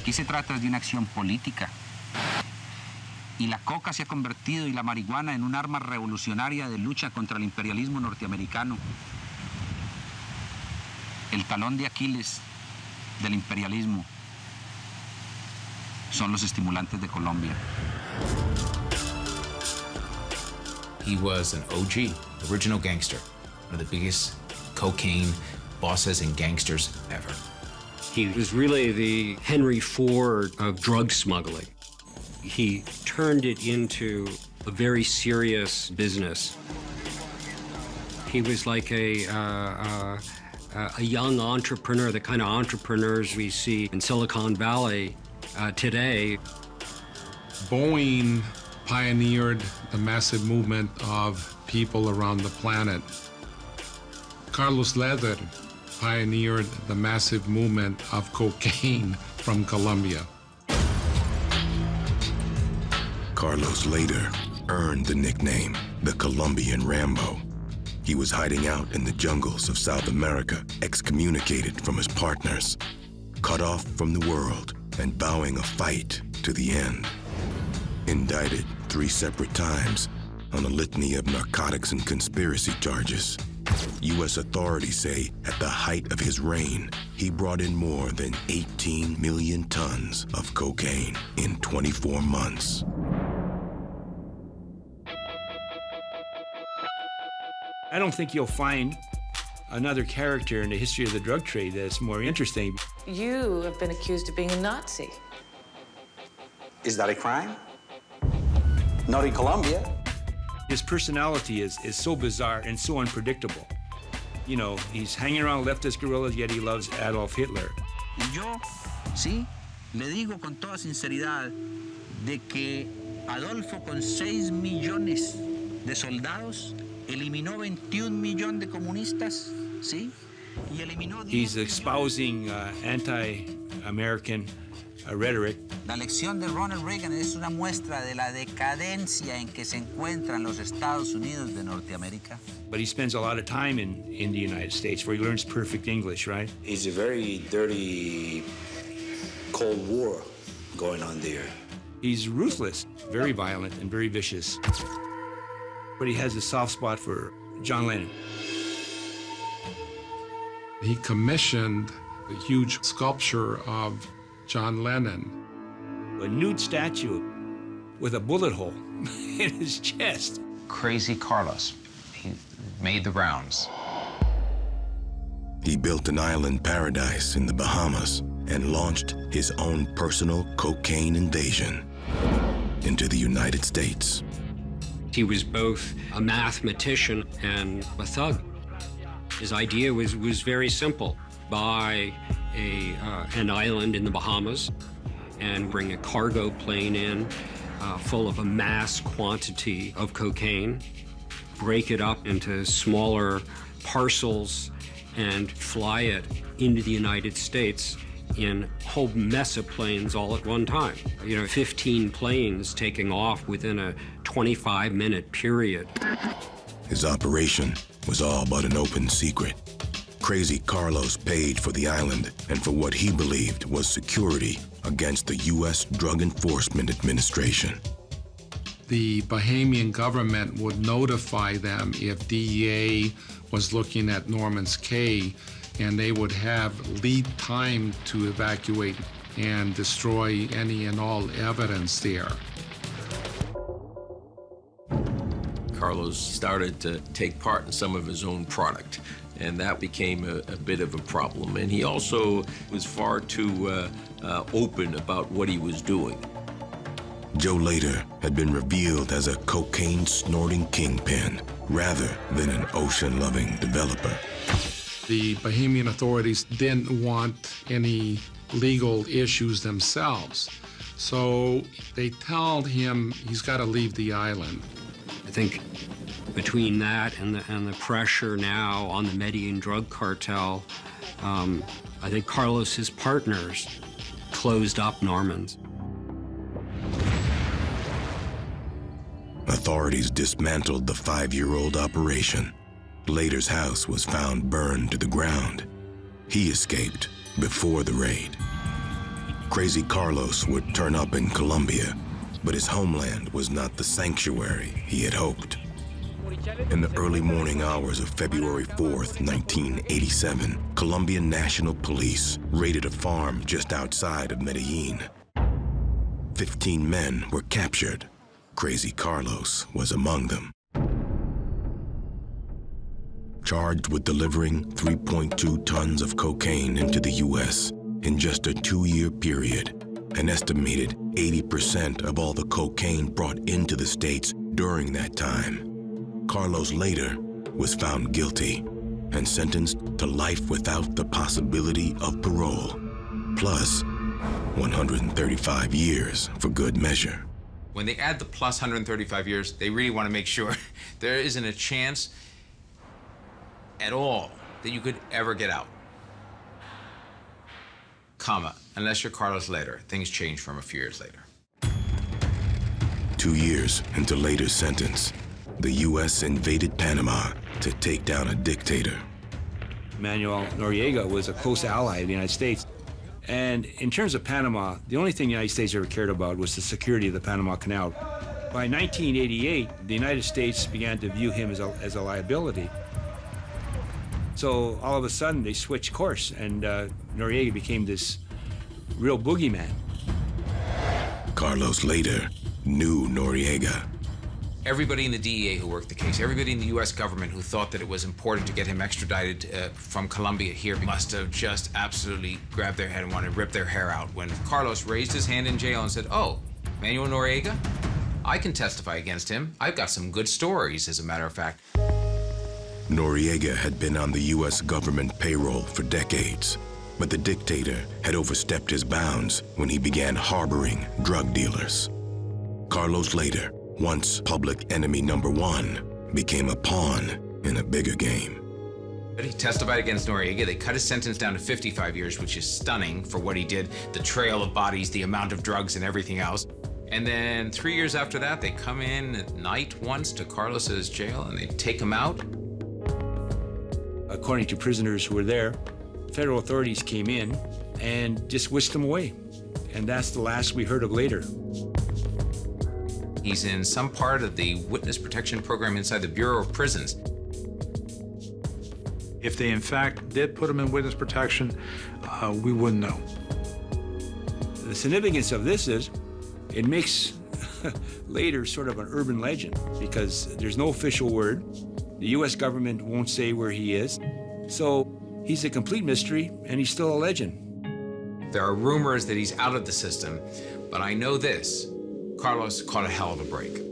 Aquí se trata de una acción política. Y la coca se ha convertido y la marihuana en un arma revolucionaria de lucha contra el imperialismo norteamericano. El talón de Aquiles del imperialismo son los estimulantes de Colombia. He was an OG, original gangster, one of the biggest cocaine bosses and gangsters ever. He was really the Henry Ford of drug smuggling. He turned it into a very serious business. He was like a, uh, uh, a young entrepreneur, the kind of entrepreneurs we see in Silicon Valley uh, today. Boeing pioneered the massive movement of people around the planet. Carlos Lehder pioneered the massive movement of cocaine from Colombia. Carlos Lehder earned the nickname the Colombian Rambo. He was hiding out in the jungles of South America, excommunicated from his partners, cut off from the world, and vowing a fight to the end. Indicted three separate times on a litany of narcotics and conspiracy charges. U.S. authorities say at the height of his reign, he brought in more than 18 million tons of cocaine in 24 months. I don't think you'll find another character in the history of the drug trade that's more interesting. You have been accused of being a Nazi. Is that a crime? Not in Colombia. His personality is, is so bizarre and so unpredictable. You know, he's hanging around leftist guerrillas, yet he loves Adolf Hitler. Yo, sí, le digo con toda sinceridad de que Adolfo con 6 millones de soldados eliminó 21 millones de comunistas, ¿sí? Y eliminó He's espousing uh, anti-American. La elección de Ronald Reagan es una muestra de la decadencia en que se encuentran los Estados Unidos de Norteamérica. But he spends a lot of time in, in the United States where he learns perfect English, right? He's a very dirty Cold War going on there. He's ruthless, very violent, and very vicious. But he has a soft spot for John Lennon. He commissioned a huge sculpture of John Lennon. A nude statue with a bullet hole in his chest. Crazy Carlos. He made the rounds. He built an island paradise in the Bahamas and launched his own personal cocaine invasion into the United States. He was both a mathematician and a thug. His idea was, was very simple. Buy a, uh, an island in the Bahamas and bring a cargo plane in uh, full of a mass quantity of cocaine, break it up into smaller parcels, and fly it into the United States in whole mess of planes all at one time. You know, 15 planes taking off within a 25 minute period. His operation was all but an open secret. Crazy Carlos paid for the island and for what he believed was security against the U.S. Drug Enforcement Administration. The Bahamian government would notify them if DEA was looking at Norman's Cay, and they would have lead time to evacuate and destroy any and all evidence there. Carlos started to take part in some of his own product, and that became a, a bit of a problem. And he also was far too uh, uh, open about what he was doing. Joe Lehder had been revealed as a cocaine snorting kingpin rather than an ocean loving developer. The Bahamian authorities didn't want any legal issues themselves. So they told him he's got to leave the island. I think between that and the, and the pressure now on the Medellin drug cartel, um, I think Carlos's partners closed up Norman's. Authorities dismantled the five-year-old operation. Lehder's house was found burned to the ground. He escaped before the raid. Crazy Carlos would turn up in Colombia, but his homeland was not the sanctuary he had hoped. In the early morning hours of February 4th, 1987, Colombian National Police raided a farm just outside of Medellin. Fifteen men were captured. Crazy Carlos was among them. Charged with delivering 3.2 tons of cocaine into the U.S. in just a two-year period, an estimated 80% of all the cocaine brought into the States during that time. Carlos Lehder was found guilty and sentenced to life without the possibility of parole, plus 135 years for good measure. When they add the plus 135 years, they really want to make sure there isn't a chance at all that you could ever get out. Comma, unless you're Carlos Lehder. Things change from a few years later. Two years into Lehder's sentence, the U.S. invaded Panama to take down a dictator. Manuel Noriega was a close ally of the United States. And in terms of Panama, the only thing the United States ever cared about was the security of the Panama Canal. By 1988, the United States began to view him as a, as a liability. So all of a sudden, they switched course, and uh, Noriega became this real boogeyman. Carlos Lehder knew Noriega. Everybody in the DEA who worked the case, everybody in the U.S. government who thought that it was important to get him extradited uh, from Colombia here must have just absolutely grabbed their head and wanted to rip their hair out when Carlos raised his hand in jail and said, Oh, Manuel Noriega? I can testify against him. I've got some good stories, as a matter of fact. Noriega had been on the U.S. government payroll for decades, but the dictator had overstepped his bounds when he began harboring drug dealers. Carlos Lehder once public enemy number one, became a pawn in a bigger game. He testified against Noriega. They cut his sentence down to 55 years, which is stunning for what he did the trail of bodies, the amount of drugs, and everything else. And then three years after that, they come in at night once to Carlos's jail and they take him out. According to prisoners who were there, federal authorities came in and just whisked him away. And that's the last we heard of Lehder. He's in some part of the witness protection program inside the Bureau of Prisons. If they in fact did put him in witness protection, uh, we wouldn't know. The significance of this is it makes Lehder sort of an urban legend because there's no official word. The U.S. government won't say where he is. So he's a complete mystery and he's still a legend. There are rumors that he's out of the system, but I know this Carlos caught a hell of a break.